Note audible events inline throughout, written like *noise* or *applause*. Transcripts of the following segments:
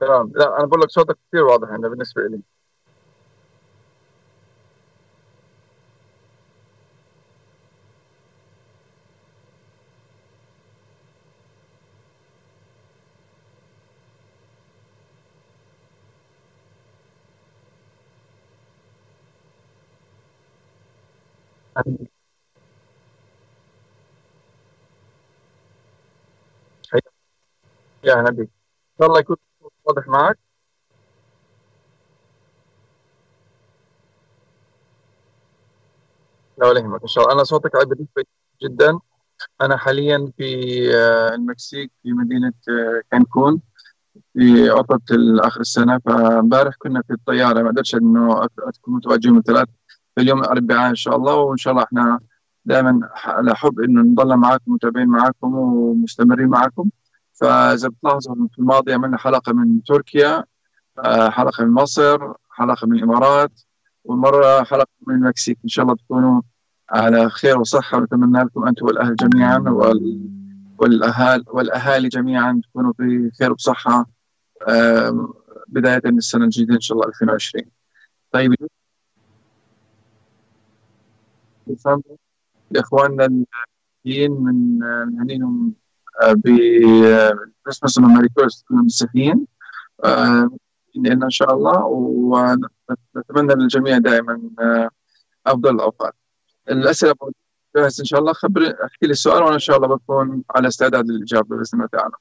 تمام. لا أنا بقول لك صوتك كثير واضح عندنا بالنسبة لي يا نبي شاء الله يكون واضح معك؟ لا ولا يهمك إن شاء الله. أنا صوتك بالنسبة جدا. أنا حاليا في آه، المكسيك في مدينة آه، كانكون في عطلة آخر السنة. فامبارح كنا في الطيارة ما قدرتش إنه أكون متواجد يوم الثلاث. اليوم الأربعاء إن شاء الله وإن شاء الله إحنا دائما على حب إنه نضل معاكم متابعين معاكم ومستمرين معاكم. فإذا بتلاحظوا في الماضي عملنا حلقة من تركيا آه، حلقة من مصر حلقة من الإمارات والمرة حلقة من المكسيك. إن شاء الله تكونوا على خير وصحة ونتمنى لكم أنتم والأهل جميعا والأهالي والأهالي جميعا تكونوا في خير وصحة بداية من السنة الجديدة إن شاء الله 2020 طيب. لإخواننا المسيحيين من نهنيهم بكريسماس وماري كريسماس المسيحيين لنا إن شاء الله ونتمنى للجميع دائما أفضل الأوقات. الأسئلة جاهز إن شاء الله. خبر أحكي لي السؤال وأنا إن شاء الله بكون على استعداد للإجابة بإذن الله تعالى.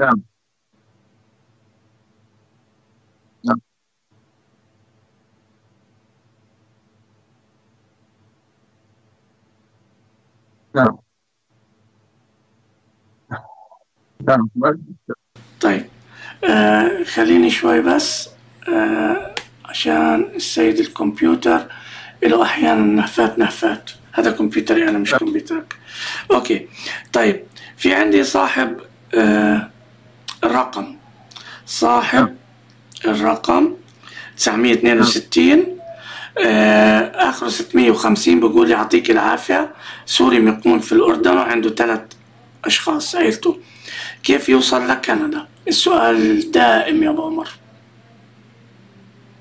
نعم. نعم. نعم. طيب. آه خليني شوي بس آه عشان السيد الكمبيوتر له أحيانا نهفات نهفات. هذا كمبيوتري أنا مش كمبيوترك. أوكي. طيب. في عندي صاحب آه الرقم. صاحب الرقم 962 آه آخره 650 بقول يعطيك العافية. سوري مقيم في الأردن وعنده ثلاث أشخاص عيلته. كيف يوصل لكندا؟ السؤال دائم يا أبو عمر.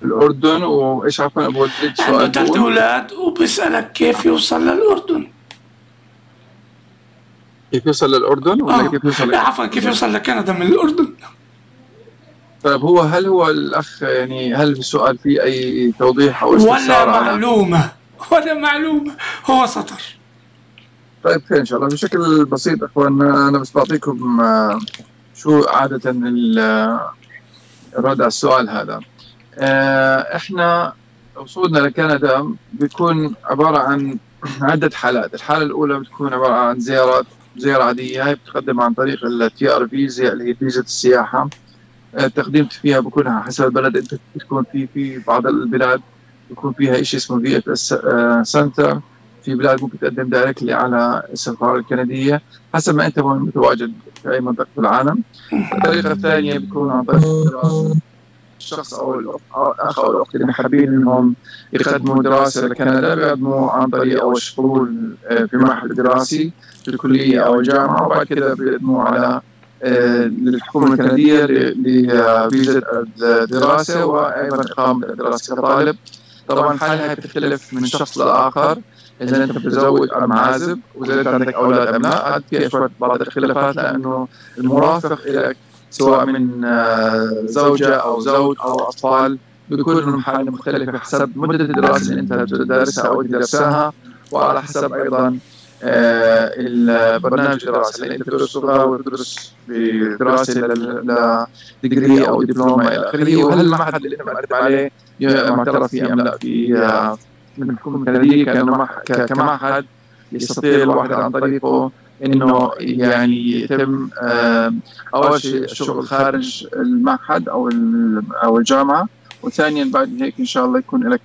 الأردن؟ وإيش عفوا أبو وليد عنده سؤال ثلاث هو؟ أولاد وبيسألك كيف يوصل للأردن. كيف يوصل للأردن؟ ولا آه. كيف يوصل عفوا كيف يوصل لكندا من الأردن؟ طيب هو هل هو الأخ يعني هل في السؤال فيه أي توضيح ولا استفسار على- معلومة ولا معلومة هو سطر. طيب خير إن شاء الله. بشكل بسيط اخواننا أنا بس بعطيكم آه، شو عادة آه، الرد على السؤال هذا. آه، إحنا وصولنا لكندا بيكون عبارة عن عدة حالات. الحالة الأولى بتكون عبارة عن زيارات زيارة عادية هاي بتقدم عن طريق التي ار فيزا اللي هي فيزا السياحة. التقديم فيها بكون على حسب البلد أنت بتكون فيه في بعض البلاد بيكون فيها شيء اسمه VFS center في بلاد ممكن تقدم directly على السفارة الكندية حسب ما أنت وين متواجد في أي منطقة في العالم. الطريقة الثانية بتكون عن طريق. الشخص أو الاخ أو الأخت اللي حابين إنهم يقدموا دراسة لكندا بيقدموا عن طريق اول شغل آه، في معهد دراسي في الكليه أو الجامعة وبعد كده بيقدموا على للحكومة الكندية لفيزا الدراسة وأيضا إقامة الدراسه كطالب. طبعا حالها بتختلف من شخص لآخر. إذا أنت متزوج ام عازب واذا انت عندك أولاد لا هذه فيها شوية بعض الاختلافات لأنه المرافق لك سواء من آه، زوجة أو زوج أو أطفال بيكون لهم حالة مختلفة حسب مدة الدراسة اللي أنت تدرسها أو تدرسها. وعلى حسب أيضا آه، البرنامج الدراسي اللي إنت تدرسه وتدرس بدراسة لديجري أو دبلومه إلى آخره. وهل المعهد اللي أنت مقدم عليه معترف فيه أم لا؟ في آه، من الحكومة الكنديه كمعهد يستطيع الواحد عن طريقه إنه يعني يتم آه، أول شيء الشغل خارج المعهد أو أو الجامعة وثانيا بعد هيك إن شاء الله يكون لك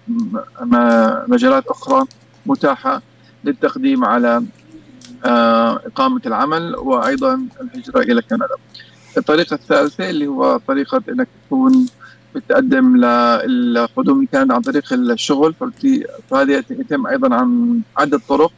مجالات أخرى متاحة للتقديم على آه، إقامة العمل وأيضا الهجرة إلى كندا. الطريقة الثالثه اللي هو طريقة إنك تكون بتقدم للقدوم لكندا عن طريق الشغل. فهذه يتم أيضا عن عدة طرق.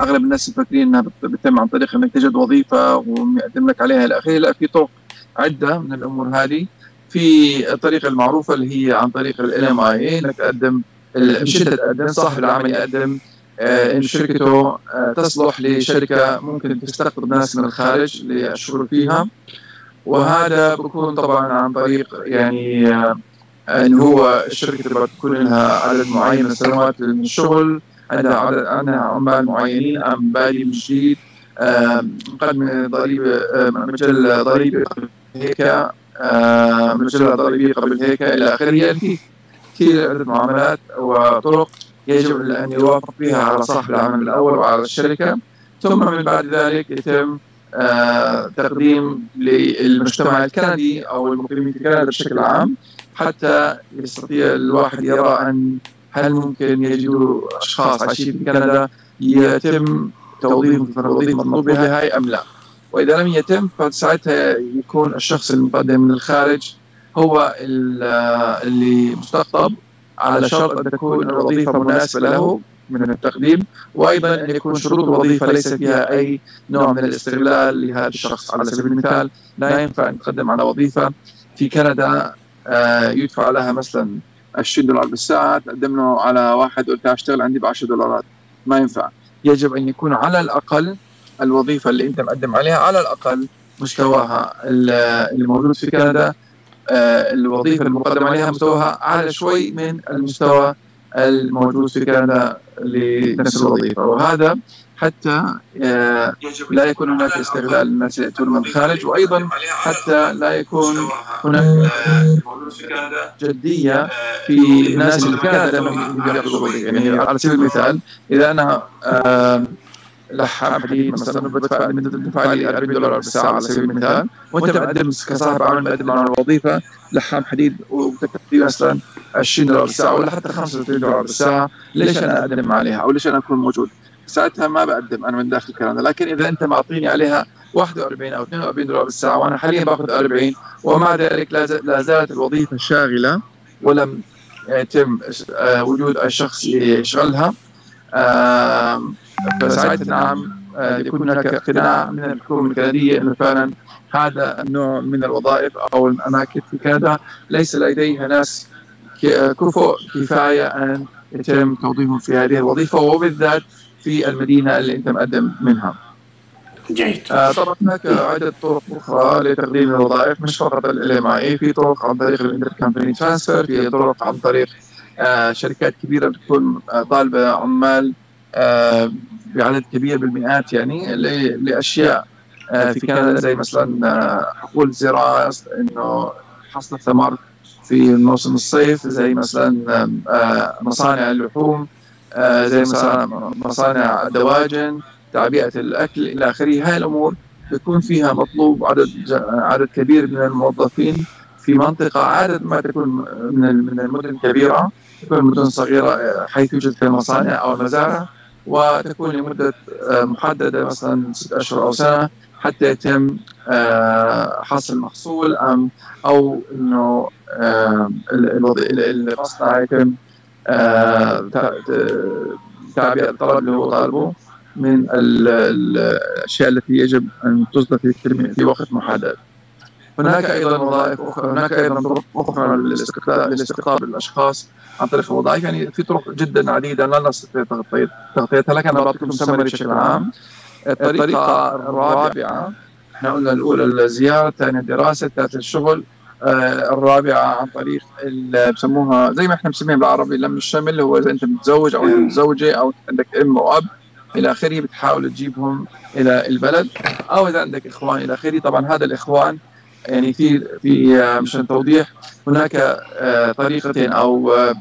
أغلب الناس مفكرين إنها بتتم عن طريق إنك تجد وظيفة ويقدم لك عليها إلى آخره. لا في طرق عدة من الأمور هذه. في الطريقة المعروفة اللي هي عن طريق ال ام إنك تقدم أنت تقدم صاحب العمل يقدم. إن شركته آه، تصلح لشركة ممكن تستقطب ناس من الخارج للشغل فيها. وهذا بكون طبعا عن طريق يعني آه، إن هو الشركة تبغى تكون لها عدد معين من السنوات من الشغل عندها عدد عندها عمال معينين أم بادي من جديد مقدم ضريبة مجال ضريبة هيك مجال ضريبي قبل هيك إلى آخره. يعني كثير عده معاملات وطرق يجب أن يوافق فيها على صاحب العمل الأول وعلى الشركة. ثم من بعد ذلك يتم آه تقديم للمجتمع الكندي أو المقيمين في كندا بشكل عام حتى يستطيع الواحد يرى أن هل ممكن يجدوا أشخاص عايشين في كندا يتم توظيفهم في الوظيفة المطلوبة هاي أم لا. وإذا لم يتم فساعتها يكون الشخص المقدم من الخارج هو اللي مستقطب. على شرط أن تكون الوظيفة مناسبة له من التقديم وأيضا أن يكون شروط الوظيفة ليس فيها أي نوع من الاستغلال لهذا الشخص. على سبيل المثال لا ينفع أن تقدم على وظيفة في كندا آه، يدفع لها مثلا 20 دولار بالساعة تقدم له على واحد قلت اشتغل عندي ب 10 دولارات. ما ينفع. يجب أن يكون على الأقل الوظيفة اللي أنت مقدم عليها على الأقل مستواها الموجود في كندا. الوظيفه المقدم عليها مستواها أعلى شوي من المستوى الموجود في كندا لنفس الوظيفة. وهذا حتى آه، لا يكون هناك استغلال الناس يأتون من الخارج وأيضا حتى لا يكون هناك جدية في الناس اللي في كندا يعني على سبيل المثال إذا أنا لحام حديد مثلا بدفع بدفع لي 40 دولار بالساعة على سبيل المثال. وأنت مقدم كصاحب عمل مقدم على الوظيفه لحام حديد وبتكتب مثلا 20 دولار بالساعة ولا حتى 35 دولار بالساعة. ليش أنا أقدم عليها؟ أو ليش أنا أكون موجود؟ ساعتها ما بقدم أنا من داخل كندا لكن إذا أنت معطيني عليها 41 أو 42 دولار بالساعة وأنا حاليا باخذ 40 ومع ذلك لا زالت الوظيفة شاغلة ولم يتم آه، وجود الشخص يشغلها. فساعتها نعم يكون هناك اقتناع من الحكومة الكنديه إنه فعلا هذا النوع من الوظائف أو الأماكن في كندا ليس لديها ناس كفؤ كفاية أن يتم توظيفهم في هذه الوظيفة وبالذات في المدينة اللي أنت مقدم منها. جيد. آه طبعا هناك عدة طرق أخرى لتقديم الوظائف مش فقط LMIA في طرق عن طريق ال intra company transfer في طرق عن طريق آه شركات كبيرة بتكون آه طالبة عمال بعدد كبير بالمئات يعني لأشياء. آه، في كندا زي مثلا آه، حقول زراعه إنه حصد الثمر في موسم الصيف زي مثلا آه، مصانع اللحوم زي مثلا مصانع الدواجن تعبئة الأكل إلى آخره. هاي الأمور بيكون فيها مطلوب عدد عدد كبير من الموظفين في منطقة عادة ما تكون من من المدن الكبيره تكون مدن صغيرة حيث يوجد فيها المصانع أو المزارع وتكون لمدة آه، محددة مثلا ست أشهر أو سنة حتى يتم آه، حصل محصول أم أو أنه آه، المصنع يتم تعبئة الطلب اللي هو طالبه من الأشياء التي يجب أن تصدر في وقت محدد. هناك أيضا وظائف أخرى هناك أيضا طرق أخرى لاستقطاب الأشخاص عن طريق الوظائف. يعني في طرق جدا عديدة لا نستطيع تغطيتها لكن أنا بعطيكم سمري بشكل عام. الطريقة الرابعة إحنا قلنا الأولى الزيارة الثانية الدراسة الثالثة الشغل آه الرابعة عن طريق اللي بسموها زي ما إحنا بنسميها بالعربي لم الشمل هو إذا أنت متزوج أو متزوجة أو عندك أم واب إلى آخره بتحاول تجيبهم إلى البلد. أو إذا عندك إخوان إلى آخره طبعا هذا الإخوان يعني في في آه، مشان توضيح هناك آه، طريقتين أو آه،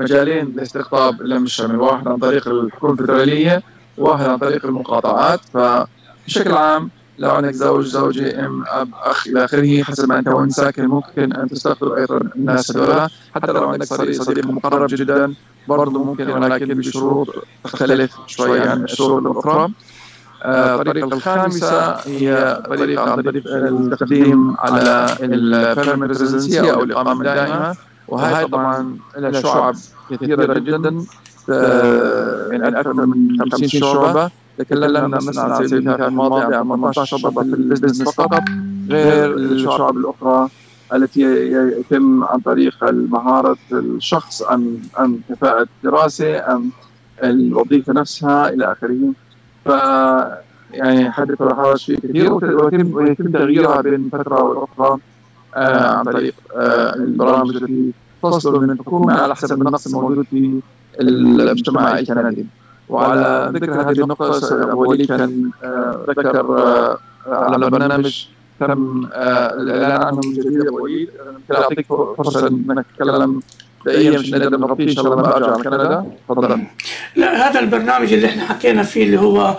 مجالين لاستقطاب لم الشمل. واحد عن طريق الحكومة الفدرالية وواحد عن طريق المقاطعات. فبشكل عام لو عندك زوج زوجة أم أب أخ إلى آخره حسب ما أنت وين ساكن ممكن أن تستقطب أيضا الناس هذول حتى لو عندك صديق صديق مقرب جدا برضه ممكن ولكن بشروط تختلف شوي عن الشروط الأخرى. الطريقة الخامسة هي طريقة التقديم على ال permanent أو الإقامة الدائمة. وهي طبعا لها شعب كثيرة جدا. آه، يعني أكثر من 50 شعبة. تكلمنا مثلا على سبيل المثال الماضي عن 18 شعبة في ال business فقط. غير الشعب الأخرى التي يتم عن طريق مهارة الشخص أم أم كفاءة دراسة أم الوظيفة نفسها إلى آخره. ف يعني حدث ولا فيه كثير ويتم ويتم تغييرها بين فترة والأخرى آه عن طريق آه البرامج التي تصدر من الحكومة على حسب النقص الموجود في المجتمع الكندي. وعلى ذكر هذه النقطة أستاذ أبو وليد كان آه ذكر على برنامج تم الإعلان عنه من جديد. أبو وليد أعطيك فرصة إنك تتكلم دقيقه مش نقدر نغطيه إن شاء الله لما أرجع على كندا. تفضل. لا هذا البرنامج اللي إحنا حكينا فيه اللي هو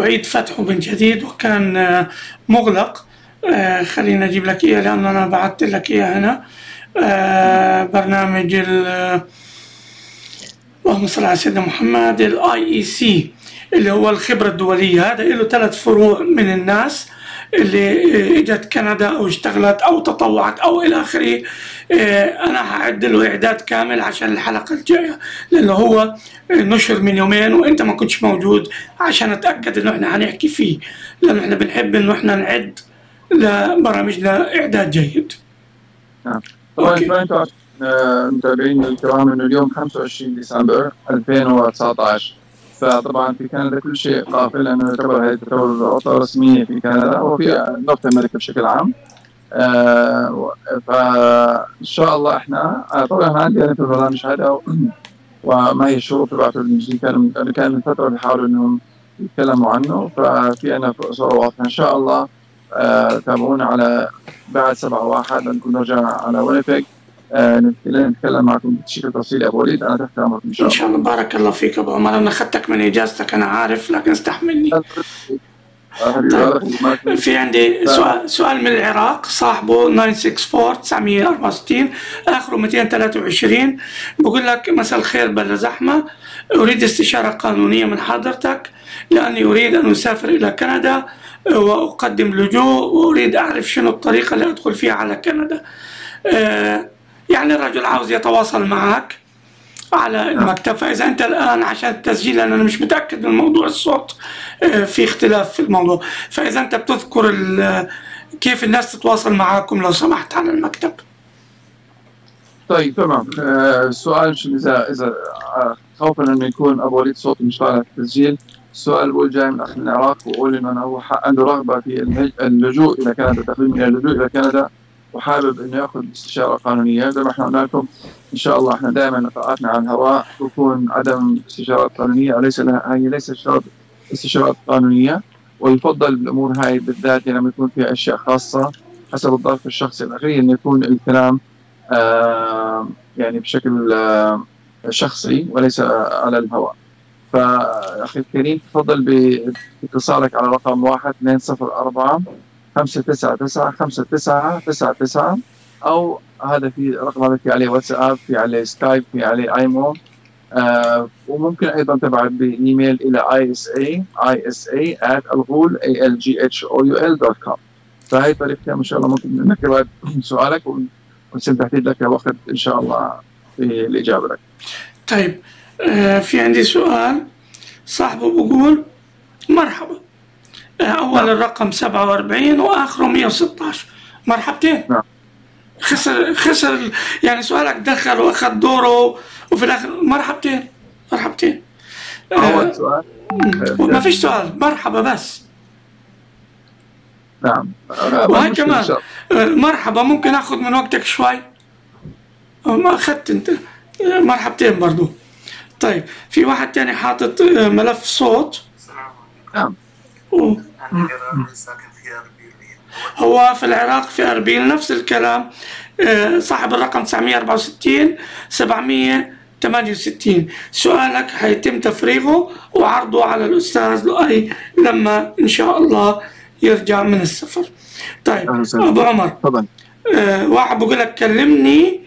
أعيد فتحه من جديد وكان مغلق. خلينا أجيب لك إياه لأنه أنا بعثت لك إياه هنا. برنامج اللهم صل على سيدنا محمد ال IEC اللي هو الخبرة الدولية. هذا له ثلاث فروع من الناس. اللي إجت كندا أو اشتغلت أو تطوعت أو إلى آخره أنا هعد له إعداد كامل عشان الحلقة الجاية لأنه هو نشر من يومين وأنت ما كنتش موجود عشان أتأكد إنه إحنا هنحكي فيه لأنه إحنا بنحب إنه إحنا نعد لبرامجنا اعداد جيد. نعم. طبعا متابعين الكرام إنه اليوم 25 ديسمبر 2019 فطبعا في كندا كل شيء قافل لأنه يعتبر هذه تعتبر عطله رسميه في كندا وفي نورث أمريكا بشكل عام. آه فإن شاء الله إحنا طبعا عندي أنا في البرنامج هذا *clears throat* وما هي الشروط تبعته اللي كان كان من فترة بيحاولوا إنهم يتكلموا عنه ففي أنا صورة واضحة. إن شاء الله آه تابعونا على بعد 7 واحد نكون رجعنا على وينيبيج آه نتكلم معكم بشكل تفصيلي أبو وليد أنا تحت أمرك إن شاء الله. ان شاء الله. بارك الله فيك أبو عمر. أنا أخذتك من إجازتك أنا عارف لكن استحملني. طيب. في عندي سؤال سؤال من العراق. صاحبه 964 964 آخره 223 بقول لك مساء الخير بلا زحمة. أريد استشارة قانونية من حضرتك لأني أريد أن أسافر إلى كندا وأقدم لجوء وأريد أعرف شنو الطريقة اللي أدخل فيها على كندا. يعني الرجل عاوز يتواصل معك على المكتب فاذا أنت الآن عشان التسجيل أنا مش متأكد من موضوع الصوت في اختلاف في الموضوع. فإذا أنت بتذكر كيف الناس تتواصل معاكم لو سمحت على المكتب. طيب تمام. السؤال إذا إذا خوفا انه يكون ابو وليد صوت مش طالع في التسجيل السؤال بقول جاي من من العراق وقول أنه هو عنده رغبة في اللجوء إلى كندا تقديم إلى اللجوء إلى كندا. وحابب انه يأخذ استشارة قانونية. زي ما إحنا قلنا لكم إن شاء الله إحنا دائما لقاءاتنا على الهواء. تكون عدم استشارات قانونية وليس لها هي ليست استشارات استشارات قانونية. ويفضل بالامور هاي بالذات لما يكون فيها أشياء خاصة حسب الظرف الشخصي الأخير انه يكون الكلام آه يعني بشكل آه شخصي وليس على الهواء. فأخي الكريم تفضل باتصالك على رقم 1204 خمسة تسعة تسعة خمسة تسعة تسعة تسعة أو هذا في رقم هذا في عليه واتساب في عليه سكايب في عليه imo آه وممكن أيضا تبعت بإيميل إلى isa isa at الغول a l g h o u l dot com فهي طريقتين إن شاء الله ممكن نكتب سؤالك ونسيب تحديد لك وقت إن شاء الله في الإجابة لك. طيب آه في عندي سؤال صاحبه بيقول مرحبا أول. الرقم 47 وآخره 116 مرحبتين. نعم. خسر خسر يعني سؤالك دخل وأخذ دوره وفي الآخر مرحبتين. مرحبتين. أول سؤال. ما فيش سؤال. مرحبا بس. نعم. وهي كمان. مرحبا ممكن آخذ من وقتك شوي؟ ما أخذت أنت. مرحبتين برضو. طيب في واحد تاني حاطط ملف صوت. نعم. هو في العراق في أربيل نفس الكلام. صاحب الرقم 964 768 سؤالك حيتم تفريغه وعرضه على الأستاذ لؤي لما إن شاء الله يرجع من السفر. طيب أبو عمر. طبعا واحد بقول لك كلمني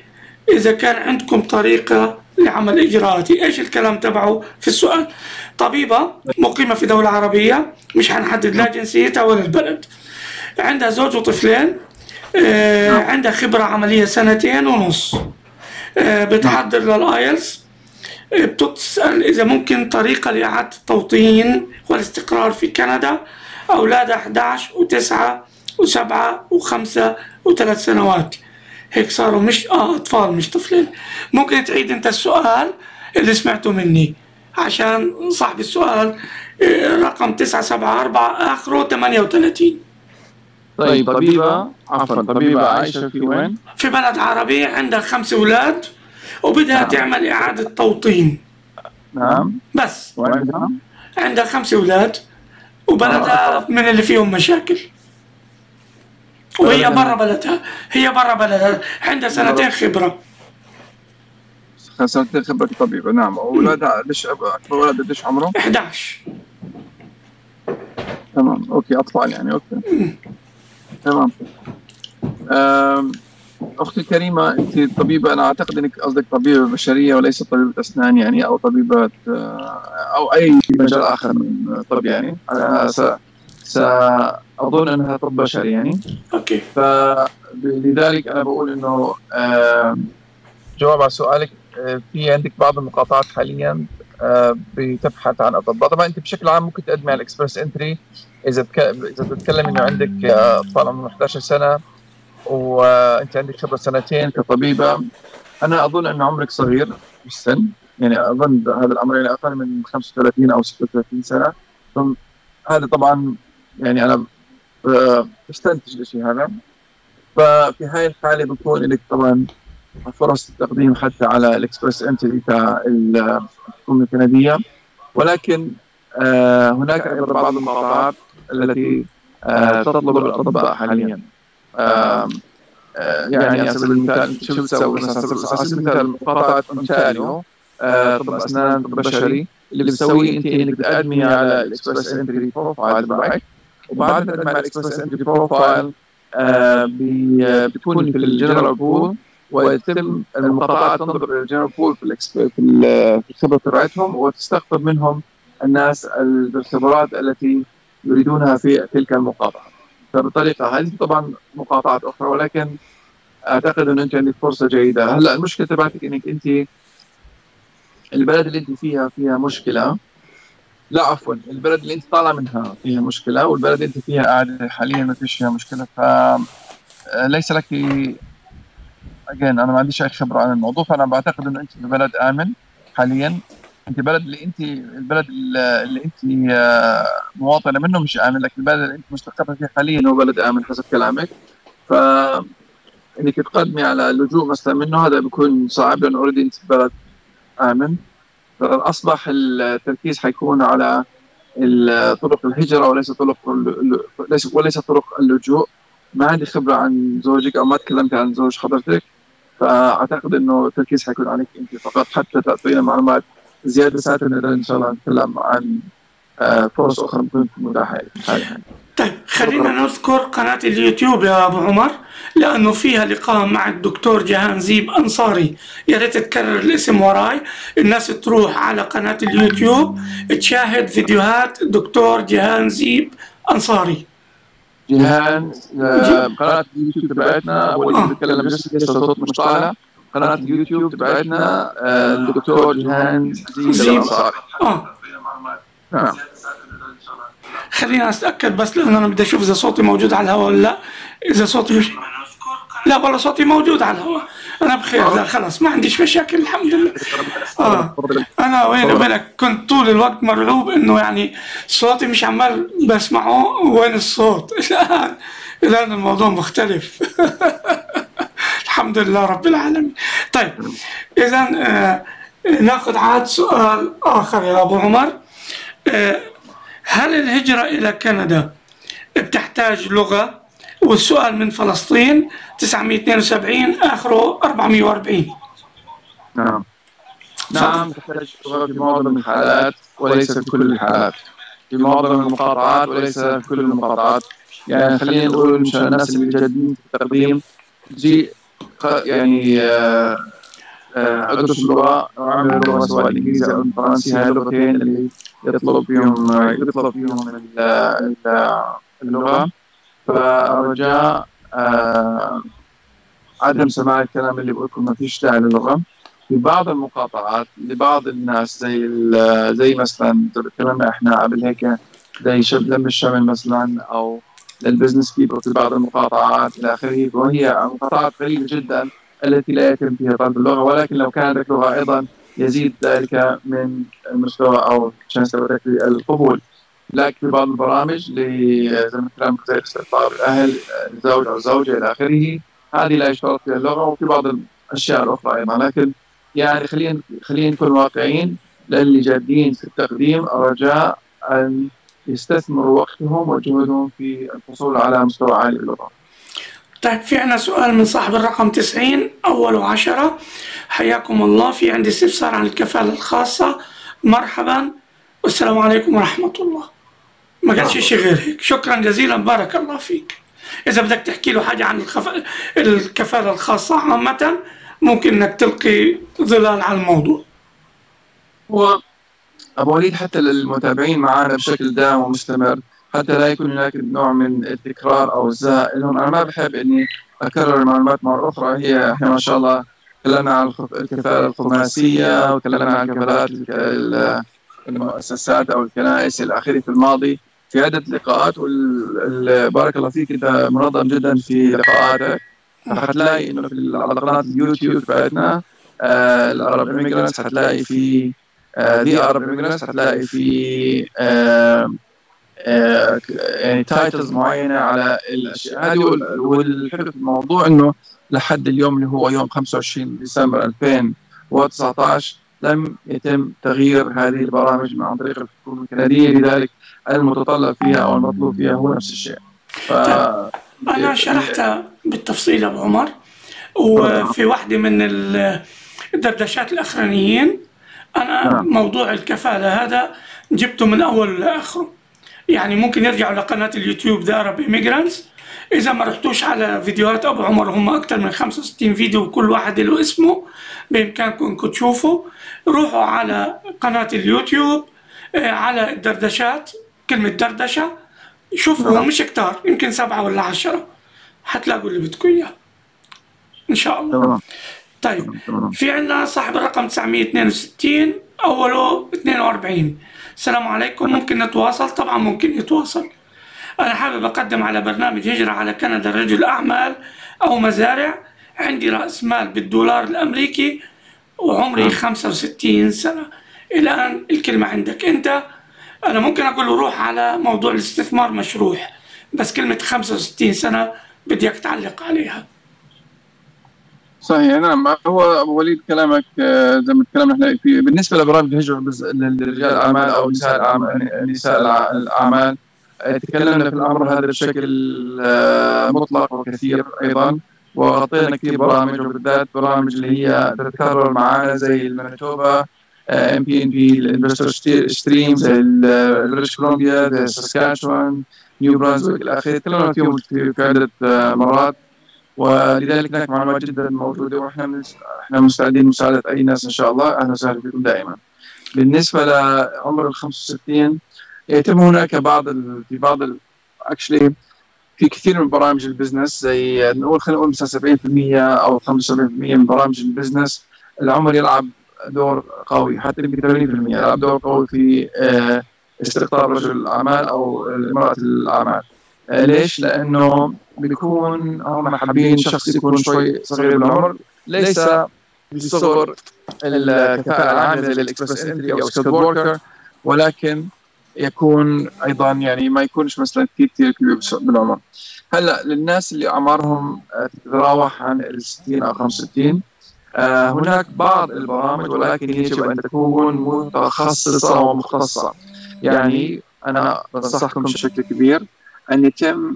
إذا كان عندكم طريقة لعمل إجراءاتي. إيش الكلام تبعه في السؤال؟ طبيبة مقيمة في دولة عربية مش هنحدد لا جنسيتها ولا البلد. عندها زوج وطفلين آه عندها خبرة عملية سنتين ونص. آه بتحضر للآيلز. بتسأل إذا ممكن طريقة لإعادة التوطين والاستقرار في كندا. أولادها 11 و9 و7 و5 وثلاث سنوات. هيك صاروا مش آه أطفال مش طفلين. ممكن تعيد أنت السؤال اللي سمعته مني. عشان صاحب السؤال. آه، رقم 974 آخره 38 طيب طبيبة عفوا طبيبة عايشة في وين؟ في بلد عربي عندها خمس أولاد وبدها نعم. تعمل إعادة توطين. نعم. بس. وعندها عندها؟ خمس أولاد وبلدها من اللي فيهم مشاكل. وهي بلدها- برا بلدها هي برا بلدها عندها سنتين خبرة سنتين خبرة طبيبة نعم أولادها ليش أكبر ولد قديش عمره؟ 11 تمام okay أطفال يعني okay. تمام. أم، أختي الكريمة أنت طبيبة أنا أعتقد أنك قصدك طبيبة بشرية وليس طبيبة أسنان يعني أو طبيبة آه، أو أي مجال آخر من الطب يعني. أنا س- سأظن أنها طب بشري يعني. okay. فلذلك أنا بقول إنه جواب على سؤالك في عندك بعض المقاطعات حاليا آه، بتبحث عن أطباء. طبعا أنت بشكل عام ممكن تقدمي على ال Express Entry. إذا. إذا بتتكلم إنه عندك آه، أطفال عمرهم 11 سنة وانت عندك خبرة سنتين كطبيبة. أنا أظن أن عمرك صغير بالسن يعني أظن هذا الامر يعني أقل من 35 أو 36 سنة. هذا طبعا يعني أنا آه، بستنتج الشيء هذا. ففي هاي الحالة بكون لك طبعا فرص التقديم حتى على ال Express Entry الحكومة الكندية. ولكن آه هناك أيضا بعض المقاطعات التي آه تطلب الأطباء حاليا. آه يعني على سبيل المثال شو بتسوي؟ مثلا على سبيل المثال مقاطعة أونتاريو آه طب أسنان طب بشري اللي بتسويه أنت إنك بتقدمي على ال Express Entry profile تبعك. وبعد ما تقدمي على ال Express Entry profile بتكون في ال general pool ويتم المقاطعات تنظر إلى ال general pool في في ال- في الخبرة تبعتهم وتستقطب منهم الناس ال- بالخبرات التي يريدونها في تلك المقاطعة. فبالطريقة هذه طبعا مقاطعات أخرى ولكن أعتقد انه أنت عندك فرصة جيدة. هلأ المشكلة تبعتك إنك أنت البلد اللي أنت فيها فيها مشكلة. لا عفوا البلد اللي أنت طالع منها فيها مشكلة والبلد اللي أنت فيها قاعدة حاليا ما فيش فيها مشكلة. ف ليس لك اجين أنا ما عنديش أي خبرة عن الموضوع فأنا بعتقد إنه أنت في بلد آمن حاليا. أنت بلد اللي انت البلد اللي أنت آه، مواطنة منه مش آمن لكن البلد اللي أنت مستقرة فيه حاليا هو بلد آمن حسب كلامك. ف إنك تقدمي على اللجوء مثلا منه هذا بيكون صعب لأنه اوريدي أنت في بلد آمن. فأصبح التركيز حيكون على طرق الهجرة وليس طرق وليس طرق اللجوء. ما عندي خبرة عن زوجك أو ما تكلمت عن زوج حضرتك. فأعتقد إنه التركيز حيكون عليك أنت فقط حتى تعطينا معلومات زيادة ساعتها نقدر إن شاء الله نتكلم عن آه، فرص أخرى ممكن تكون متاحة حاليا طيب خلينا نذكر قناة اليوتيوب يا أبو عمر لأنه فيها لقاء مع الدكتور جهان زيب أنصاري. يا ريت تكرر الاسم وراي. الناس تروح على قناة اليوتيوب تشاهد فيديوهات الدكتور جهان زيب أنصاري. جيهان آه، قناة اليوتيوب تبعتنا. واللي بيتكلم بس لسه صوت مش طالع قناة اليوتيوب تبعتنا آه، الدكتور جيهان زيد. الأنصاري. آه. نعم. خلينا أتأكد بس لأن أنا بدي أشوف إذا صوتي موجود على الهواء ولا لأ. إذا صوتي مش... لا والله صوتي موجود على الهواء. أنا بخير لا خلاص ما عنديش مشاكل الحمد لله. آه أنا وين وينك؟ كنت طول الوقت مرعوب إنه يعني صوتي مش عمال بسمعه وين الصوت؟ الان *laughs* الآن الموضوع مختلف. *laughs* الحمد لله رب العالمين. طيب إذا آه ناخذ عاد سؤال آخر يا أبو عمر. آه هل الهجرة إلى كندا بتحتاج لغة؟ والسؤال من فلسطين 972 آخره 440 نعم. نعم تحتاج في معظم الحالات وليس في كل الحالات. في معظم المقاطعات وليس في كل المقاطعات. يعني خلينا نقول مشان الناس اللي جادين في التقديم. تجي ق- يعني آه، آه، أدرس اللغة أو أعمل اللغة سواء الإنجليزي أو الفرنسي. هاي اللغتين اللي يطلب فيهم يطلب فيهم ال- ال- اللغة. فرجاء آه، عدم سماع الكلام اللي بقول لكم ما فيش داعي في بعض المقاطعات لبعض الناس زي زي مثلا تكلمنا إحنا قبل هيك زي شب لم الشمل مثلا أو لل business people في بعض المقاطعات إلى آخره. وهي مقاطعات قليلة جدا التي لا يتم فيها طلب اللغة. ولكن لو كان عندك لغة أيضا يزيد ذلك من المستوى أو القبول. لكن في بعض البرامج زي ما زي استقطاب الأهل الزوج أو الزوجه إلى آخره هذه لا يشترط فيها اللغة وفي بعض الأشياء الأخرى أيضا. لكن يعني خلينا خلينا نكون واقعيين للي جادين في التقديم رجاء أن يستثمروا وقتهم وجهدهم في الحصول على مستوى عالي باللغة. طيب في عندنا سؤال من صاحب الرقم 90 أول عشرة. حياكم الله. في عندي استفسار عن الكفالة الخاصة. مرحبا. والسلام عليكم ورحمة الله. ما قالش شيء غير هيك. شكرا جزيلا. بارك الله فيك. إذا بدك تحكي له حاجة عن الخف... الكفالة الخاصة عامة ممكن إنك تلقي ظلال على الموضوع. هو أبو وليد حتى للمتابعين معنا بشكل دائم ومستمر حتى لا يكون هناك نوع من التكرار أو الزهق. لهم أنا ما بحب إني أكرر المعلومات مرة أخرى. هي إحنا ما شاء الله تكلمنا عن الكفالة الخماسية وتكلمنا عن كفالات المؤسسات أو الكنائس إلى آخره في الماضي. في عدة لقاءات بارك الله فيك أنت منظم جدا في لقاءاتك. حتلاقي إنه في على قناة اليوتيوب تبعتنا آه The Arab Immigrants حتلاقي في The Arab Immigrants حتلاقي في آه آه يعني titles معينة على الأشياء هذه والحلو في الموضوع إنه لحد اليوم اللي هو يوم 25 ديسمبر 2019 لم يتم تغيير هذه البرامج عن طريق الحكومة الكندية لذلك المتطلب فيها أو المطلوب فيها هو نفس الشيء. ف... أنا شرحت بالتفصيل أبو عمر وفي واحدة من الدردشات الأخرانيين أنا نعم. موضوع الكفالة هذا جبته من أول لآخره يعني ممكن يرجعوا لقناة اليوتيوب ذا عربي إذا ما رحتوش على فيديوهات أبو عمر هم أكثر من 65 فيديو وكل واحد له اسمه بإمكانكم انكم تشوفوا. روحوا على قناة اليوتيوب على الدردشات كلمة دردشة. شوفوا مش كتار يمكن سبعة ولا عشرة. حتلاقوا اللي بدكم إياه. إن شاء الله. طيب في عندنا صاحب الرقم 962 أوله 42 السلام عليكم. ممكن نتواصل؟ طبعا ممكن يتواصل. أنا حابب أقدم على برنامج هجرة على كندا رجل أعمال أو مزارع. عندي رأس مال بالدولار الأمريكي وعمري 65 سنة. الآن الكلمة عندك. أنت أنا ممكن أقول له روح على موضوع الاستثمار مشروح بس كلمة 65 سنة بدي إياك تعلق عليها. صحيح نعم. هو أبو وليد كلامك زي ما تكلمنا إحنا في بالنسبة لبرامج الهجرة للرجال الأعمال أو نساء الاعمال نساء الأعمال تكلمنا في الأمر هذا بشكل مطلق وكثير أيضا. وغطينا كثير برامج وبالذات برامج اللي هي تتكرر معنا زي المانيتوبا MPNP ال investor stream زي بريتش كولومبيا زي ساسكاتشوان نيو برانزويك إلى آخره. تكلمنا فيهم في عدة مرات. ولذلك هناك معلومات جدا موجودة وإحنا إحنا مستعدين لمساعده أي ناس إن شاء الله. أهلا وسهلا بكم دائما. بالنسبة لعمر ال 65 يتم هناك بعض ال في بعض actually في كثير من برامج ال business زي نقول خلينا نقول مثلا 70% أو 75% من برامج ال business العمر يلعب دور قوي حتى يمكن 80% يلعب دور قوي في استقطاب رجل الأعمال أو امراه الأعمال. ليش؟ لأنه بيكون هم حابين شخص يكون شوي صغير بالعمر ليس بصغر الكفاءة العامة زي ال Express Entry أو skilled worker ولكن يكون أيضا يعني ما يكونش مثلا كثير كثير كبير بالعمر. هلأ للناس اللي أعمارهم تتراوح عن ال 60 أو 65 آه هناك بعض البرامج ولكن يجب أن تكون متخصصة ومختصة. يعني أنا بنصحكم بشكل كبير أن يتم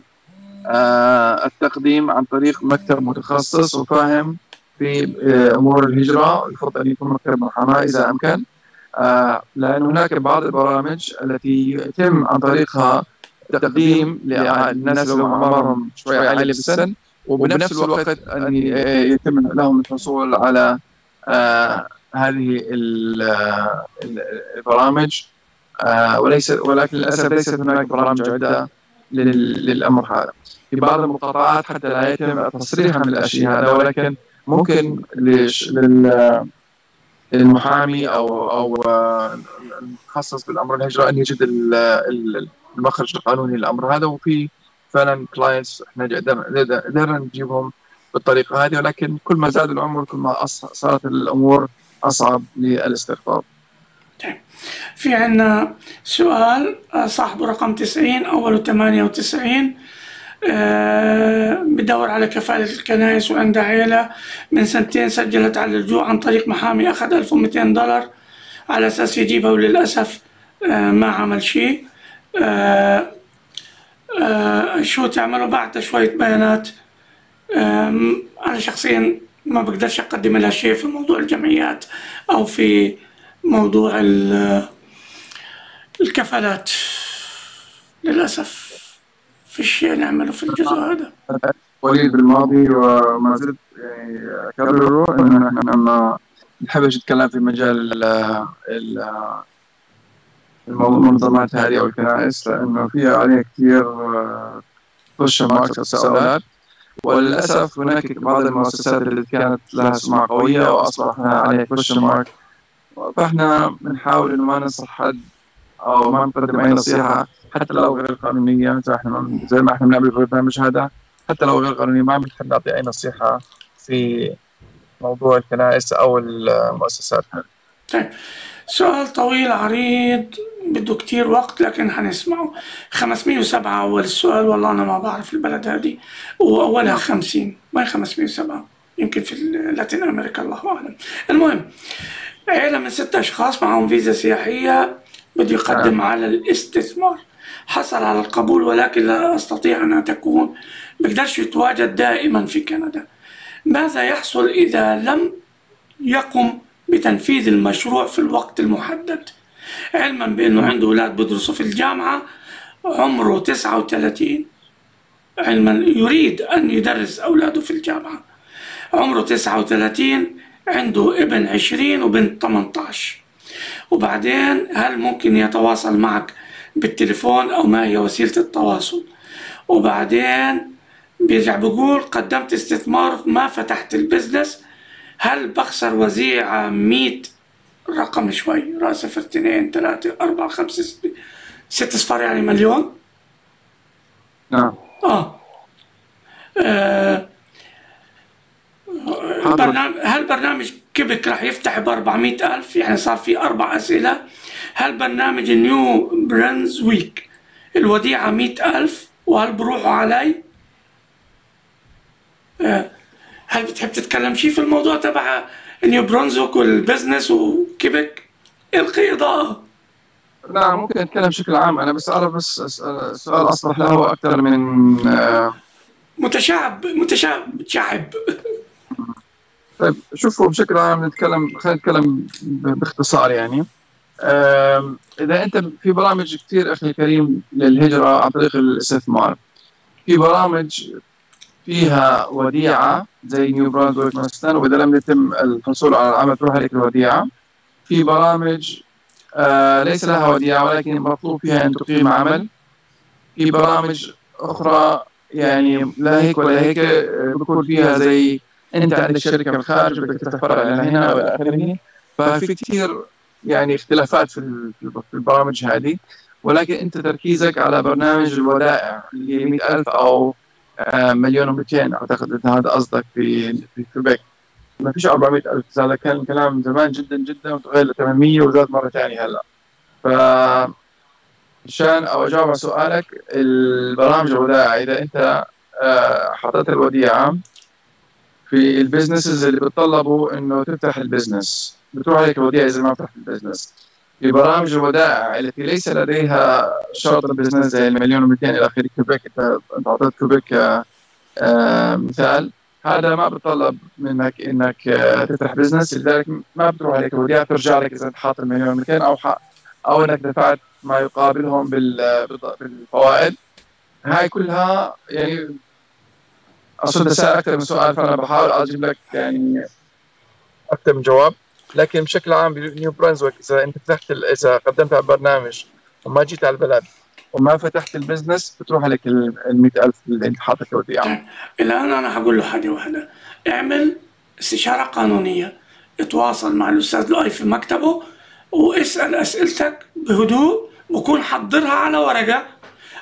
آه التقديم عن طريق مكتب متخصص وفاهم في آه أمور الهجرة يفضل أن يكون مكتب محاماة إذا أمكن. آه لأن هناك بعض البرامج التي يتم عن طريقها تقديم للناس اللي أعمارهم شوي عالية بالسن وبنفس الوقت أن يتم لهم الحصول على هذه البرامج وليس ولكن للأسف ليست هناك برامج عدة للأمر هذا. في بعض المقاطعات حتى لا يتم تصريحا بالشيء هذا ولكن ممكن لل المحامي أو أو المتخصص بالأمر الهجرة أن يجد المخرج القانوني للامر هذا. وفي فعلا كلاينتس إحنا قدرنا نجيبهم بالطريقة هذه. ولكن كل ما زاد العمر كل ما صارت الأمور أصعب للاستقطاب. في عندنا سؤال صاحبه رقم 90 أوله 98 أه بدور على كفالة الكنائس وعنده عيلة من سنتين سجلت على اللجوء عن طريق محامي أخذ 1200 دولار. على أساس يجيبها وللأسف أه ما عمل شيء. أه شو تعملوا بعد شوية بيانات. أنا شخصيا ما بقدرش أقدم لها شيء في موضوع الجمعيات أو في موضوع الكفالات. للأسف. في شيء نعمله في الجزء هذا. وليد بالماضي وما زلت يعني أكرره إن إحنا ما نحبش نتكلم في مجال المنظمات هذه أو الكنائس لأنه فيها عليها كثير question marks تساؤلات وللأسف هناك بعض المؤسسات التي كانت لها سمعة قوية وأصبح عليها question mark فإحنا بنحاول إنه ما ننصح حد أو ما نقدم أي نصيحة حتى لو غير قانونية زي ما إحنا بنعمل في البرنامج هذا حتى لو غير قانونية ما بنحب نعطي أي نصيحة في موضوع الكنائس أو المؤسسات. هذه. طيب سؤال طويل عريض بده كتير وقت لكن حنسمعه. 507 أول السؤال والله أنا ما بعرف البلد هذه. وأولها 50 وين 507 يمكن في لاتين أمريكا الله أعلم. المهم عيلة من ست أشخاص معهم فيزا سياحية. بده يقدم على الاستثمار. حصل على القبول ولكن لا أستطيع أن تكون بقدرش يتواجد دائما في كندا. ماذا يحصل إذا لم يقم بتنفيذ المشروع في الوقت المحدد؟ علما بأنه عنده أولاد بدرسوا في الجامعة عمره 39 علما يريد أن يدرس أولاده في الجامعة. عمره 39 عنده ابن 20 وبنت 18 وبعدين هل ممكن يتواصل معك بالتليفون أو ما هي وسيلة التواصل؟ وبعدين بيرجع بيقول قدمت استثمار ما فتحت البزنس هل بخسر وزيعة 100 رقم شوي رأس صفر اثنين ثلاثة أربعة خمسة ستة ست صفار يعني مليون؟ نعم. آه, آه. البرنامج هل برنامج كيبك راح يفتح ب 400 ألف؟ يعني صار في أربع أسئلة. هل برنامج نيو برنزويك الوديعة 100 ألف؟ وهل بروحوا علي؟ آه، هل بتحب تتكلم شيء في الموضوع تبع نيو برونزوك وال business وكيبك؟ القي إضاءة. نعم ممكن أتكلم بشكل عام. أنا بس أعرف بس السؤال اصبح له أكثر من آه، متشعب متشعب شعب. طيب شوفوا بشكل عام نتكلم خلينا نتكلم باختصار يعني. إذا أنت في برامج كثير أخي الكريم للهجرة عن طريق الاستثمار في برامج فيها وديعة زي نيو برانزويك مثلا وإذا لم يتم الحصول على العمل تروح عليك الوديعة. في برامج آه ليس لها وديعة ولكن مطلوب فيها أن تقيم عمل. في برامج أخرى يعني لا هيك ولا هيك بكون فيها زي أنت عندك شركه من الخارج بدك تفتح فرع هنا وإلى آخره. ففي كثير يعني اختلافات في البرامج هذه. ولكن أنت تركيزك على برنامج الودائع اللي هي 100000 أو آه، مليون و200 أعتقد إن هذا قصدك في في كيبيك ما فيش 400000 هذا كان كلام زمان جدا جدا وتغير ل 800 وزاد مرة ثانية هلأ. ف عشان أو أجاوب على سؤالك البرامج الودائع إذا أنت آه، حطيت الوديعة في ال businesses اللي بتطلبوا إنه تفتح ال business بتروح عليك الوديعه إذا ما فتحت ال business في برامج الودائع التي ليس لديها شرط ال business زي المليون و200 إلى آخره. كيبيك انت أعطيت كيبيك آه مثال. هذا ما بتطلب منك إنك آه تفتح business لذلك ما بتروح عليك الوديعه بترجع لك إذا أنت حاطط المليون و200 أو أو إنك دفعت ما يقابلهم بالفوائد. هاي كلها يعني أصلا سأل أكثر من سؤال فأنا بحاول أجيب لك يعني. أكثر من جواب. لكن بشكل عام بنيو برنزويك إذا أنت فتحت إذا قدمت على برنامج وما جيت على البلد وما فتحت ال business بتروح عليك ال 100000 اللي أنت حاطط الوديعه الان أنا حقول له حاجة واحدة. اعمل استشارة قانونية. اتواصل مع الأستاذ لؤي في مكتبه واسأل أسئلتك بهدوء وكون حضرها على ورقة.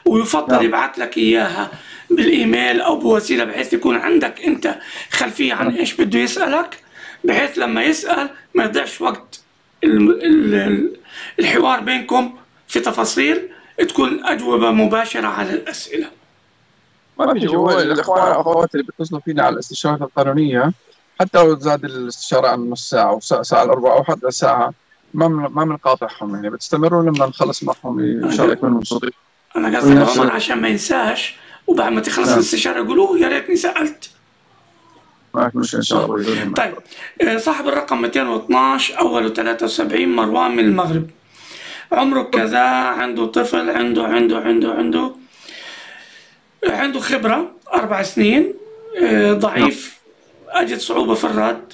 ويفضل نعم. يبعث لك إياها بالإيميل أو بوسيلة بحيث يكون عندك أنت خلفية عن نعم. إيش بده يسألك بحيث لما يسأل ما يضيعش وقت ال- ال- ال- الحوار بينكم في تفاصيل تكون أجوبة مباشرة على الأسئلة ما في هو الإخوان والاخوات اللي بيتصلوا فينا على الاستشارات القانونية حتى لو زاد الاستشارة عن نص ساعة أو ساعة ساعة إلا ربع أو حتى ساعة ما من ما بنقاطعهم يعني بتستمروا لما نخلص معهم إن شاء الله يكونوا مبسوطين أنا قصدي عمر عشان ما ينساش وبعد ما تخلص نعم. الاستشارة يقولوا يا ريتني إن شاء الله. بإذن طيب. آه، صاحب الرقم 212 أوله 73 مروان من المغرب. عمره كذا عنده طفل عنده عنده عنده عنده عنده خبرة أربع سنين آه، ضعيف أجد صعوبة في الرد.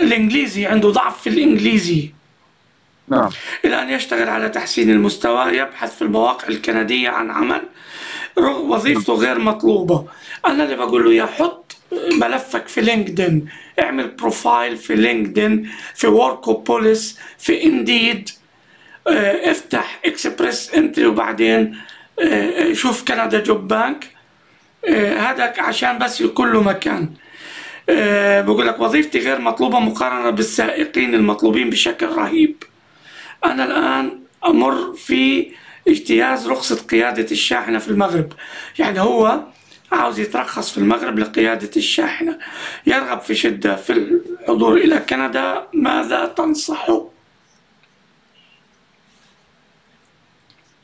الإنجليزي عنده ضعف في الإنجليزي. نعم. الآن يشتغل على تحسين المستوى يبحث في المواقع الكندية عن عمل. وظيفته غير مطلوبة. أنا اللي بقول له يا حط ملفك في LinkedIn. اعمل profile في LinkedIn في Workopolis في Indeed آه، افتح Express Entry وبعدين آه، شوف Canada Job Bank آه، هذا عشان بس يكون له مكان. آه، بقول لك وظيفتي غير مطلوبة مقارنة بالسائقين المطلوبين بشكل رهيب. أنا الآن أمر في اجتياز رخصة قيادة الشاحنة في المغرب. يعني هو عاوز يترخص في المغرب لقيادة الشاحنة. يرغب في شدة في الحضور إلى كندا. ماذا تنصحه؟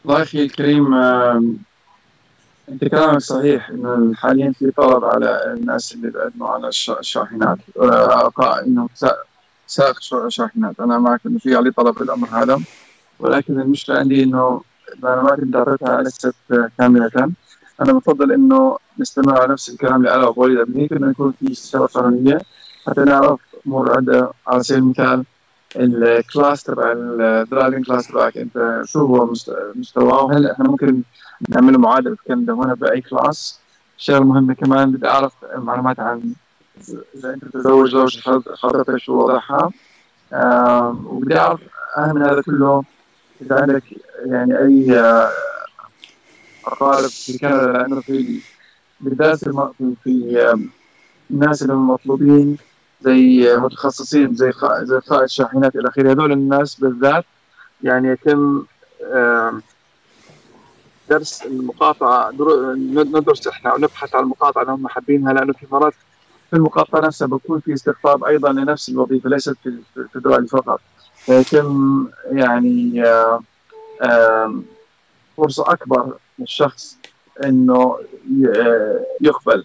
والله أخي الكريم أنت كلامك صحيح انه حاليا في طلب على الناس اللي بيقدموا على الش- الشاحنات. آه، سا- سائق شا- شاحنات. أنا معك انه في عليه طلب بالامر هذا ولكن المشكلة عندي إنه المعلومات اللي دارتها ليست كاملة. أنا بفضل إنه نستمر على نفس الكلام اللي قاله أبو وليد قبل انه يكون في استشاره قانونيه حتى نعرف أمور عندها على سبيل المثال ال class تبع ال driving class تبعك أنت شو هو مست- مستواه وهلا إحنا ممكن نعمل معادلة في كندا هنا بأي class شغله مهمه كمان بدي أعرف معلومات عن اذا انت متزوج زوجة حضرتك شو وضعها؟ وبدي أعرف أهم من هذا كله إذا عندك يعني أي آه، أقارب في كندا لأنه في بالذات في الناس اللي مطلوبين زي متخصصين زي زي قائد شاحنات إلى آخره. هذول الناس بالذات يعني يتم درس المقاطعة ندرس إحنا ونبحث عن المقاطعة اللي هم حابينها لأنه في مرات في المقاطعة نفسها بكون في استقطاب أيضا لنفس الوظيفة ليست في الدول فقط. فيتم يعني آم، فرصة أكبر للشخص إنه آه، يقبل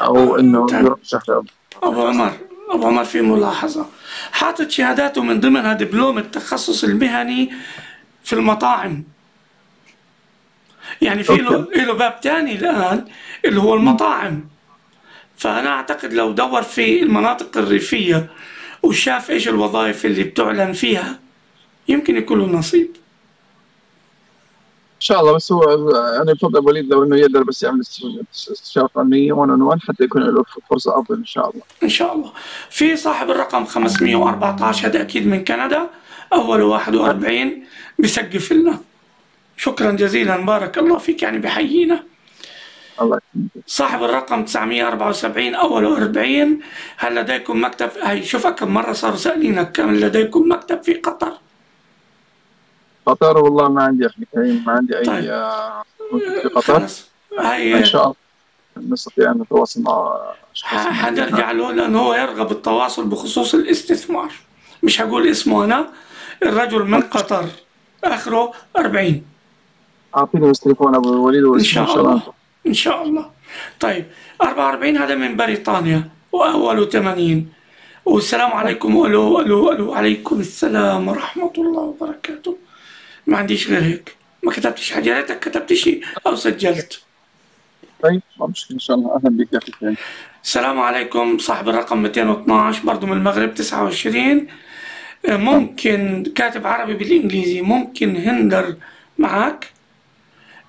أو إنه تمام. يرشح له أبو عمر أبو عمر في ملاحظة. حاطط شهاداته من ضمنها دبلوم التخصص المهني في المطاعم. يعني في له باب تاني الآن اللي هو المطاعم. فأنا أعتقد لو دور في المناطق الريفية وشاف إيش الوظائف اللي بتعلن فيها يمكن يكون له نصيب. إن شاء الله بس هو أنا بفضل ابو وليد لو إنه يقدر بس يعمل استش- استشاره قانونيه 1 اون 1 حتى يكون له فرصة أفضل إن شاء الله. إن شاء الله. في صاحب الرقم 514 هذا أكيد من كندا أول 41 بيسقف لنا. شكرا جزيلا بارك الله فيك يعني بحيينا. الله صاحب الرقم 974 أول 40 هل لديكم مكتب؟ هي شوف كم مرة صاروا سألينك كم لديكم مكتب في قطر. قطر؟ والله ما عندي أخي كريم ما عندي أي طيب. آه، ممكن في قطر. هاي. إن شاء الله نستطيع أن نتواصل مع حنرجع له لأنه هو يرغب التواصل بخصوص الاستثمار. مش هقول اسمه أنا. الرجل من قطر. آخره 40 أعطيني بس تليفون أبو وليد إن واسمه شاء الله. إن شاء الله. طيب 44 هذا من بريطانيا وأوله 80 والسلام عليكم ألو ألو ألو. عليكم السلام ورحمة الله وبركاته. ما عنديش غير هيك. ما كتبتش حاجة؟ يا ريتك كتبت شيء أو سجلت. طيب ما مشكله إن شاء الله. أهلا بك يا كريم السلام عليكم صاحب الرقم 212 برضو من المغرب 29 آه، ممكن كاتب عربي بالإنجليزي ممكن هندر معك؟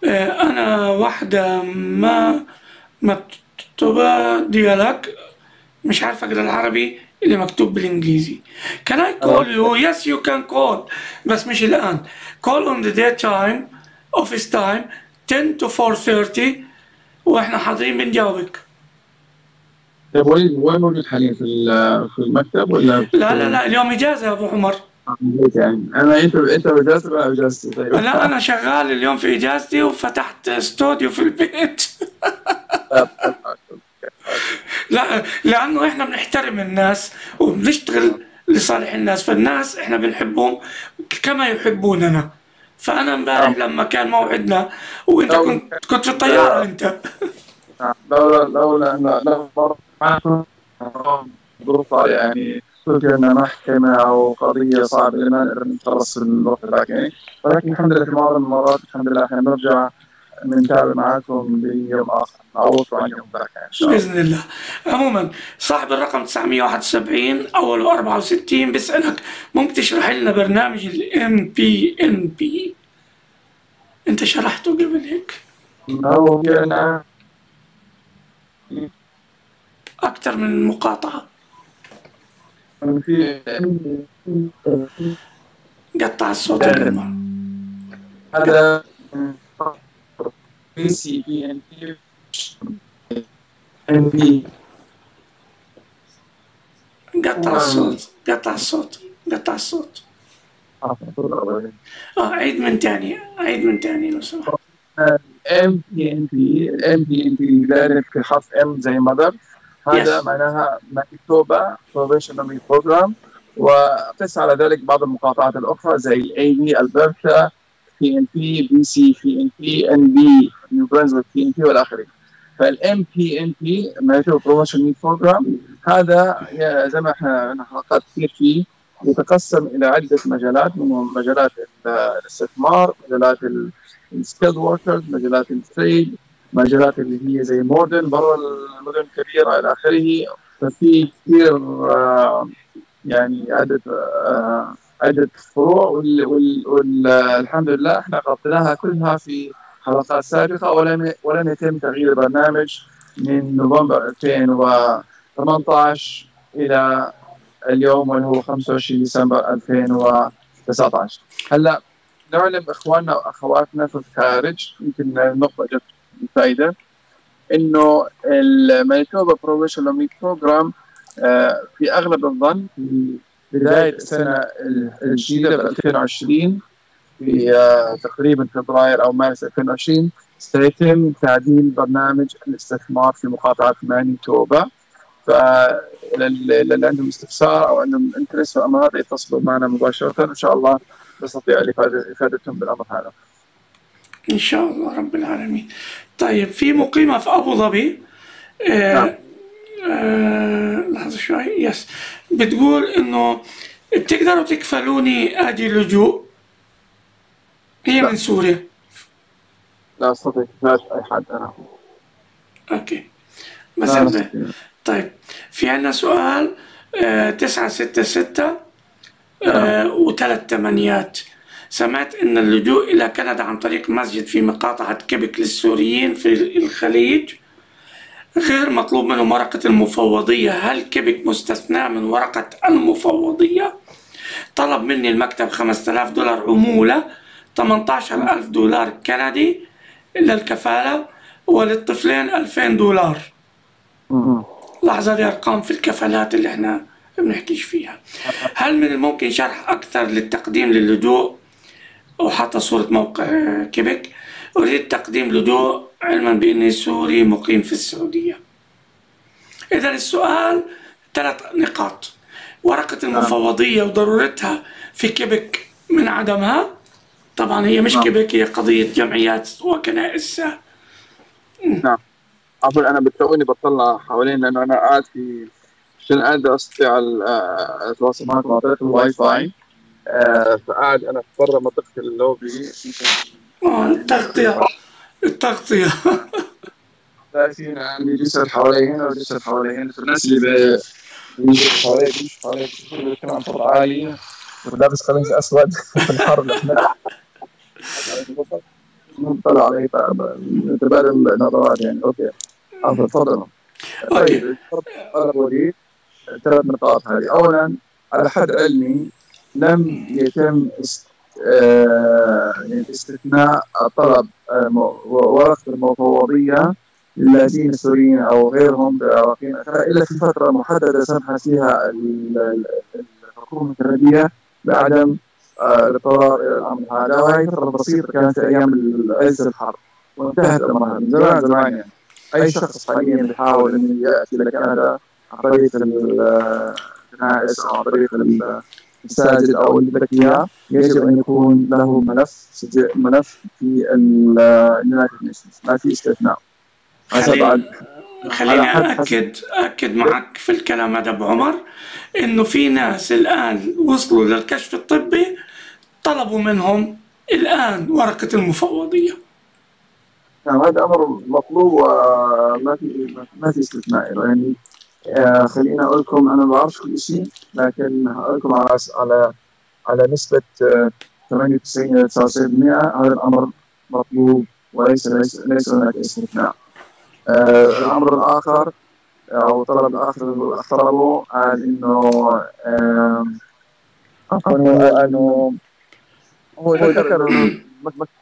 أنا واحدة ما مكتوبة ديالك مش عارف أقرأ العربي اللي مكتوب بالإنجليزي. Can I call you? Yes you can call. بس مش الآن. Call on the day time office time 10 to 4:30 وإحنا حاضرين بنجاوبك. طيب وين وين موجود حاليا في في المكتب ولا لا لا لا اليوم إجازة يا أبو عمر يعني أنا انت انت طيب لا أنا شغال اليوم في اجازتي وفتحت استوديو في البيت لا لأنه إحنا بنحترم الناس وبنشتغل لصالح الناس فالناس إحنا بنحبهم كما يحبوننا فانا امبارح لما كان موعدنا وانت كنت كنت في الطياره انت لولا لولا ان لو مر معكم ظروف يعني تذكر ان محكمه أو قضية صعبة اللي ما نقدر نخلص في الوقت ذاك يعني ولكن الحمد لله في معظم المرات الحمد لله إحنا بنرجع بنتابع معكم بيوم آخر. نعوض عن يوم ذاك إن شاء الله. بإذن الله. عموما صاحب الرقم 971 اوله 64 بيسألك ممكن تشرح لنا برنامج الام بي إن بي؟ أنت شرحته قبل هيك؟ هو أكثر من مقاطعة. قطع الصوت عمر. هذا بي سي بي ان بي ان بي قطع الصوت قطع الصوت قطع الصوت آه عيد من تاني عيد من تاني لو سمحت ام بي ان بي الام بي ان بي في حرف ام زي مدر هذا Yes. معناها مكتوبة بروفيشنال بروجرام وقس على ذلك بعض المقاطعات الأخرى زي الاي بي البرتا بي ان بي بي سي بي ان بي ان بي نيو برنسويك بي ان بي والى آخره فال MPNP مانيتوبا provincial program هذا زي ما إحنا حلقات كثير فيه يتقسم إلى عدة مجالات منهم مجالات ال- الاستثمار مجالات ال skilled workers مجالات ال trade مجالات اللي هي زي modern برا المدن الكبيرة إلى آخره. ففي كثير آه، يعني عده آه، عده فروع وال- وال- والحمد لله إحنا غطيناها كلها في حلقات سابقة. ولم ولم يتم تغيير البرنامج من نوفمبر 2018 إلى اليوم واللي هو 25 ديسمبر 2019 هلأ نعلم إخواننا وأخواتنا في الخارج يمكن النقطه جت فائده إنه المانيتوبا provincial program في أغلب الظن بداية السنة الجديدة ب 2020 في آه، تقريبا فبراير أو مارس 2020 سيتم تعديل برنامج الاستثمار في مقاطعة مانيتوبا فللي عندهم استفسار أو عندهم interest في الامر هذا يتصلوا معنا مباشرة ان شاء الله نستطيع إفادتهم بالأمر هذا. إن شاء الله رب العالمين. طيب في مقيمة في أبو ظبي. آه نعم. آه لحظة شوي. yes بتقول إنه بتقدروا تكفلوني آجي لجوء هي لا. من سوريا. لا استطيع لا أي حد أنا. okay. بس. طيب في عندنا سؤال آه تسعة ستة ستة آه وثلاث تمانيات سمعت أن اللجوء إلى كندا عن طريق مسجد في مقاطعة كيبك للسوريين في الخليج غير مطلوب منهم ورقة المفوضية. هل كيبك مستثنى من ورقة المفوضية؟ طلب مني المكتب 5000 دولار عمولة 18000 دولار كندي للكفالة وللطفلين 2000 دولار. لحظة دي أرقام في الكفالات اللي إحنا بنحكيش فيها. هل من الممكن شرح أكثر للتقديم للجوء؟ وحاطة صورة موقع كيبك. أريد تقديم لجوء علما بأني سوري مقيم في السعودية. إذا السؤال ثلاث نقاط. ورقة المفوضية وضرورتها في كيبك من عدمها. طبعا هي مش نعم. كيبك هي قضية جمعيات وكنائس عفوا أنا بتشوفوني بطلع حوالين لأنه أنا قاعد في عشان قاعد أستطيع ال- آه، أتواصل معكم؟ عن طريق الواي فاي. فقاعد أنا برا منطقة اللوبي. آه، التغطية. التغطية. لكن عندي جسد حوالي هنا وجسد حوالي هنا. فالناس اللي ب- بيجوا حوالي بيجوا حوالي بيتكلم عن صوت عالي. ولابس قميص أسود. في الحر اللي إحنا نطلع عليه نتبادل نظرات يعني. أوكي. عفوا تفضلوا طيب. وليد. ثلاث نقاط هذه. اولا على حد علمي لم يتم. آه... استثناء طلب ورقه المفوضية للاجئين السوريين أو غيرهم بعراقيين إلا في فترة محددة سمحت فيها الحكومة الكندية بعدم الاضطرار إلى الأمر هذا وهي فتره بسيطه كانت أيام عز الحرب وانتهت الامر من زمان زمان يعني أي شخص حاليا بيحاول انه يأتي لكندا عن طريق الكنائس أو عن طريق المساجد أو اللي بدك اياه يجب أن يكون له ملف ملف في ال United Nations ما في استثناء. خليني خليني أأكد أكد معك في الكلام هذا أبو عمر إنه في ناس الآن وصلوا للكشف الطبي طلبوا منهم الآن ورقة المفوضية. نعم هذا أمر مطلوب وما في ما في استثناء. يعني آه خليني أقول لكم أنا ما بعرفش كل شيء لكن هقول لكم على على على نسبة 98 إلى 99% هذا الأمر مطلوب وليس ليس, ليس هناك استثناء. آه الأمر الآخر أو الطلب الآخر طلبه قال إنه آه إنه هو ذكر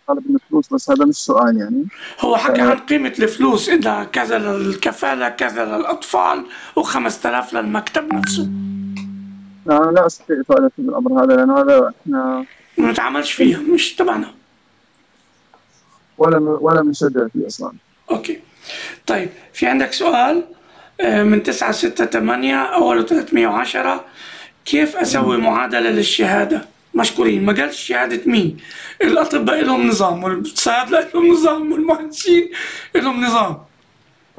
طلب من الفلوس بس هذا مش سؤال يعني. هو حكى عن قيمة الفلوس إذا كذا للكفالة كذا للأطفال و5000 للمكتب نفسه. لا لا أستطيع إفادة في الأمر هذا لأن هذا إحنا ما نتعاملش فيها مش تبعنا. ولا ولا بنشجع فيه أصلا. أوكي. طيب في عندك سؤال؟ من 9 6 8 أوله 310 كيف أسوي معادلة للشهادة؟ مشكورين. ما قالش شهادة مين. الأطباء لهم نظام والصيادلة لهم نظام والمهندسين لهم نظام.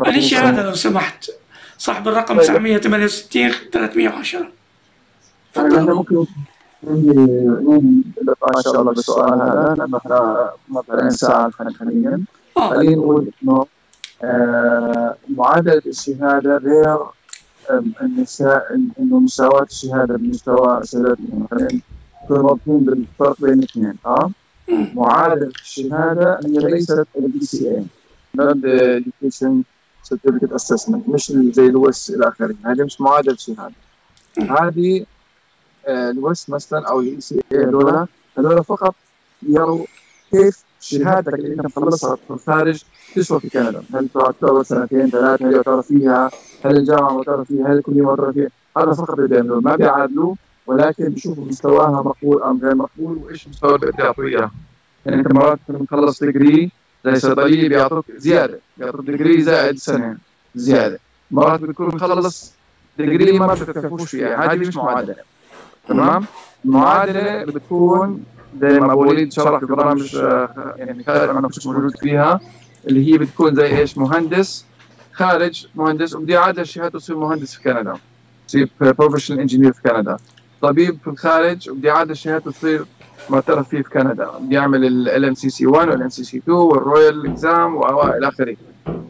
أني شهادة لو سمحت. صاحب الرقم 968 310 تفضل ممكن ان شاء الله بالسؤال هذا. لأنه إحنا مثلا ساعة حاليا خلينا. نقول إنه معادله الشهادة غير عن مساواة إنه مساواه الشهادة بمستوى الشهادات مثلا واضحين بالفرق بين الاثنين آه معادلة الشهادة هي ليست ال ECA the education certificate assessment مش زي ال WES إلى آخره هذه مش معادلة شهادة. هذه ال WES مثلا أو ال ECA هذول هذول فقط يروا كيف شهادتك اللي أنت مخلصها في الخارج تسوى في كندا. هل تعتبر سنتين ثلاثة هل يعتبر فيها؟ هل الجامعة معتبر فيها؟ هل الكلية معتبر فيها؟ هذا فقط بيعملوا ما بيعادلوا ولكن بيشوفوا مستواها مقبول أم غير مقبول وإيش مستوى اللي بتعطيه اياه يعني انت مرات مخلص degree زي صيدليه بيعطوك زيادة بيعطوك degree زائد سنة زيادة. مرات بتكون مخلص degree ما بتكفوش فيها هذه مش معادلة. تمام؟ المعادلة بتكون زي ما أبو وليد شرح في برامج يعني خالد أنا مش موجود فيها اللي هي بتكون زي إيش؟ مهندس خارج مهندس وبدي يعادل شهادته يصير مهندس في كندا يصير professional engineer في كندا. طبيب في الخارج وبدي يعادل شهادته تصير معترف فيه في كندا. بيعمل ال MCC 1 وال MCC 2 وال Royal exam والى آخره.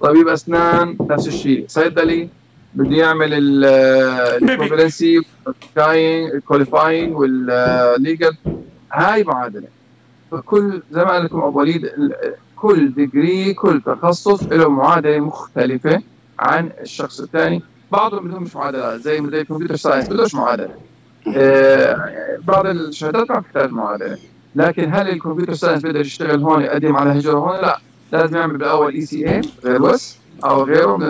طبيب أسنان نفس الشيء. صيدلي بده يعمل ال equivalency qualifying وال legal هاي معادلة. فكل زي ما قال لكم أبو وليد كل degree كل تخصص له معادلة مختلفة عن الشخص الثاني. بعضهم بدهم مش معادلات زي زي ال computer science بدوش معادلة. بعض الشهادات ما بتحتاج معادلة. لكن هل ال computer science بيقدر يشتغل هون يقدم على هجرة هون؟ لا. لازم يعمل بالأول اي سي اي غير وس أو غيره من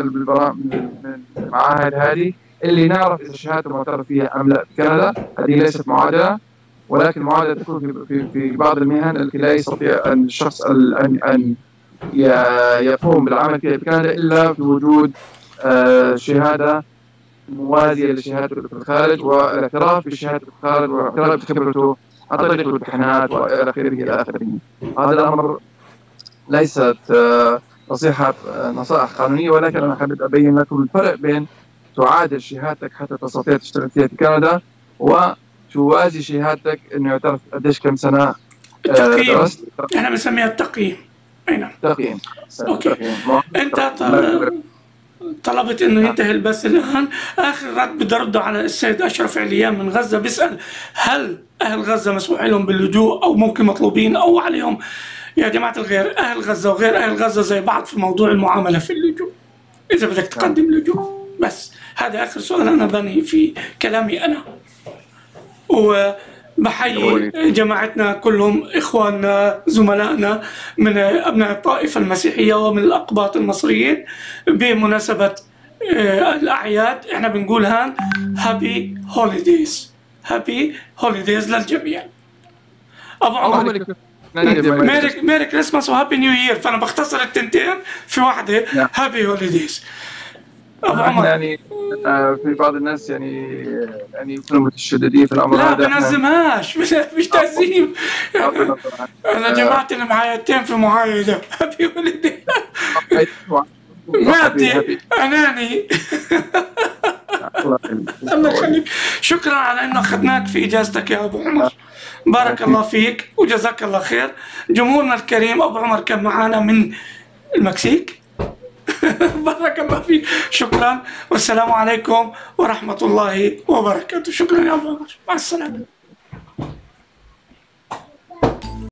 المعاهد هذه اللي نعرف إذا شهادته معترف فيها أم لا. في كندا هذه ليست معادلة ولكن المعادله تكون في, في, في بعض المهن التي لا يستطيع أن الشخص ان أن يقوم بالعمل فيها في كندا إلا في وجود شهادة موازية لشهادته في الخارج والاعتراف بشهادته في الخارج والاعتراف بخبرته عن طريق الامتحانات وإلى آخره إلى آخره. هذا الأمر ليست نصيحة نصائح قانونية ولكن أنا حبيت أبين لكم الفرق بين تعادل شهادتك حتى تستطيع تشتغل فيها في كندا وتوازي شهادتك إنه يعترف قديش كم سنة التقييم. إحنا بنسميها التقييم. أي نعم. تقييم أوكي. أنت طلبت إنه ينتهي البث الآن. آخر رد بدي ارده على السيد أشرف عليان من غزة. بيسأل هل أهل غزة مسموح لهم باللجوء أو ممكن مطلوبين أو عليهم؟ يا جماعة الخير أهل غزة وغير أهل غزة زي بعض في موضوع المعاملة في اللجوء. إذا بدك تقدم لجوء بس. هذا آخر سؤال أنا بنهي في كلامي أنا. وبحيي جماعتنا كلهم إخواننا زملائنا من أبناء الطائفة المسيحية ومن الأقباط المصريين بمناسبة آه، الأعياد. إحنا بنقول هان happy holidays happy holidays للجميع. أبو عمر. ميري ميري كريسماس وهابي نيو يير فأنا بختصر التنتين في واحدة. happy holidays يعني آه، في بعض الناس يعني يعني يكونوا متشددين في الامر لا هذا إحنا- بنزمهاش *laughs* مش تعزيم *laughs* أنا جمعت المعايدتين في معايده happy holidays الله مادي أناني. الله يخليك. شكرا على انه أخذناك في إجازتك يا أبو عمر. بارك الله فيك وجزاك الله خير. جمهورنا الكريم أبو عمر كان معنا من المكسيك. بارك الله فيك شكرا والسلام عليكم ورحمه الله وبركاته شكرا يا ابو مع السلامه